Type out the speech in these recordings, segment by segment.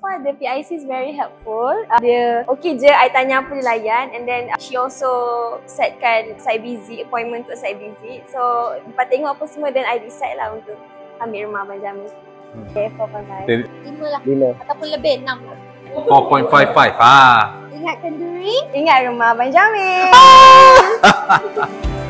far the PIC is very helpful. Uh, dia okay je, I tanya apa dia layan and then uh, she also setkan site visit, appointment untuk site visit. So lepas tengok apa semua then I decide lah untuk ambil rumah Abang Jamil. Hmm. Okay, 4.5. Jadi, Lima lah. Lima. Ataupun lebih, enam lah. 4.55. Ha. Ingatkan diri. Ingat rumah Abang Jamil. So,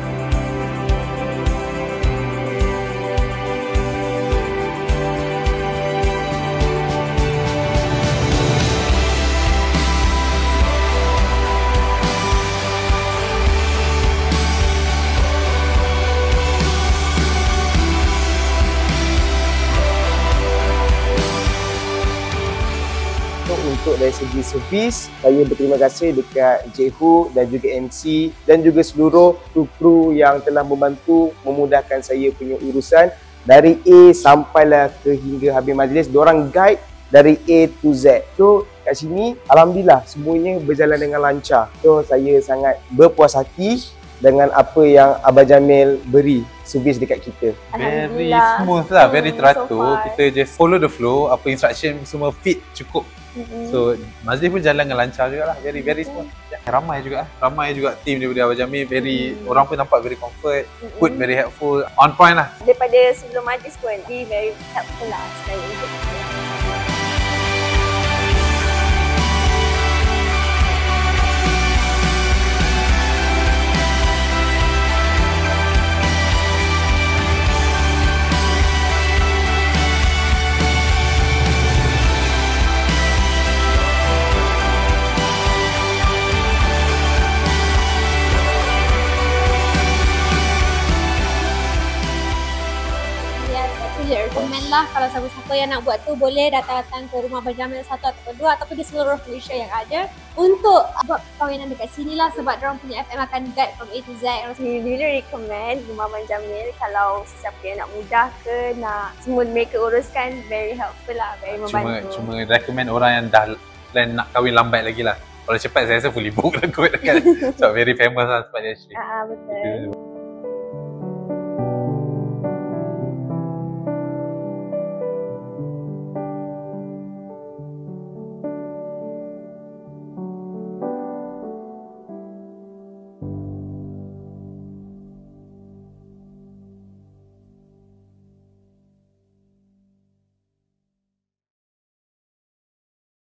untuk dari segi servis, saya berterima kasih dekat Jehu dan juga MC dan juga seluruh kru-kru yang telah membantu memudahkan saya punya urusan dari A sampailah ke hingga habis majlis. Diorang guide dari A to Z. So, kat sini Alhamdulillah semuanya berjalan dengan lancar. So, saya sangat berpuas hati dengan apa yang Abang Jamil beri servis dekat kita. Very smooth lah, very Hmm, teratur. so kita just follow the flow, apa instruction semua fit cukup. Mm-mm. So majlis pun jalan dengan lancar juga lah. Very very smooth. Ya, ramai juga lah. Ramai juga team daripada Abang Jamil. Very, Hmm. orang pun nampak very comfort. Mm-mm. Food very helpful. On point lah. Daripada sebelum majlis pun, dia very helpful lah sekali je recommend lah kalau siapa-siapa yang nak buat tu boleh datang-datang ke rumah Abang Jamil satu ataupun dua ataupun di seluruh Malaysia yang ada untuk buat perkahwinan dekat sini lah sebab orang punya FM akan guide from A to Z. We really recommend Rumah Abang Jamil kalau sesiapa yang nak mudah ke nak semua mereka uruskan very helpful lah, very Cuma membantu. cuma recommend orang yang dah plan nak kahwin lambat lagi lah. Kalau cepat saya rasa fully book lah kot kan. So very famous lah sebab dia actually. Ah, betul.